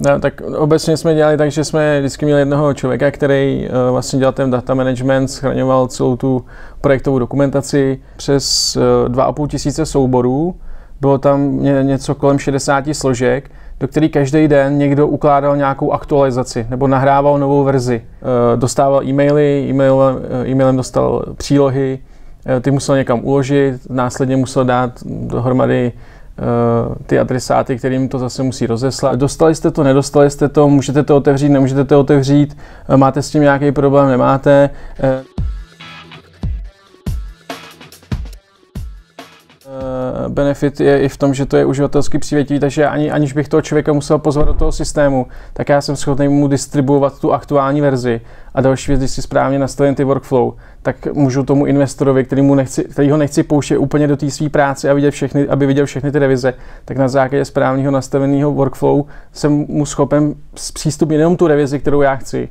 No, tak obecně jsme dělali tak, že jsme vždycky měli jednoho člověka, který uh, vlastně dělal ten data management, schraňoval celou tu projektovou dokumentaci přes uh, 2,5 tisíce souborů. Bylo tam něco kolem 60 složek, do který každý den někdo ukládal nějakou aktualizaci nebo nahrával novou verzi. Uh, dostával e-maily, e-mail, e-mailem dostal přílohy, ty musel někam uložit, následně musel dát dohromady Eh, ty adresáty, kterým to zase musí rozeslat. Dostali jste to, nedostali jste to, můžete to otevřít, nemůžete to otevřít, eh, máte s tím nějaký problém, nemáte. Benefit je i v tom, že to je uživatelsky přívětivý, takže ani, aniž bych toho člověka musel pozvat do toho systému, tak já jsem schopný mu distribuovat tu aktuální verzi. A další věc, když si správně nastavím ty workflow, tak můžu tomu investorovi, který, mu nechci, který ho nechci pouštět úplně do té své práce a vidět všechny, aby viděl všechny ty revize, tak na základě správného nastaveného workflow jsem mu schopen přístupit jenom tu revizi, kterou já chci.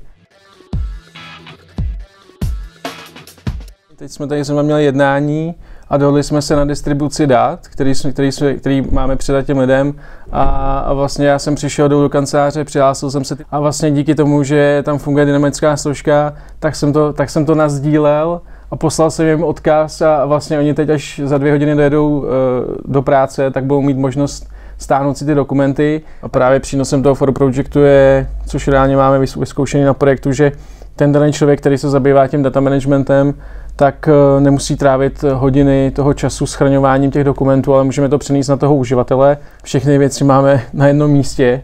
Teď jsme tady jsme měli jednání a dohodli jsme se na distribuci dat, který, který, který máme předat těm lidem. A, a vlastně já jsem přišel do, do kanceláře, přihlásil jsem se a vlastně díky tomu, že tam funguje dynamická složka, tak jsem to, tak jsem to nazdílel a poslal jsem jim odkaz a vlastně oni teď až za dvě hodiny dojedou uh, do práce, tak budou mít možnost stáhnout si ty dokumenty a právě přínosem toho for Projectu je, což reálně máme vyzkoušený na projektu, že ten daný člověk, který se zabývá tím data managementem, tak eh, nemusí trávit hodiny toho času schraňováním těch dokumentů, ale můžeme to přenést na toho uživatele. Všechny věci máme na jednom místě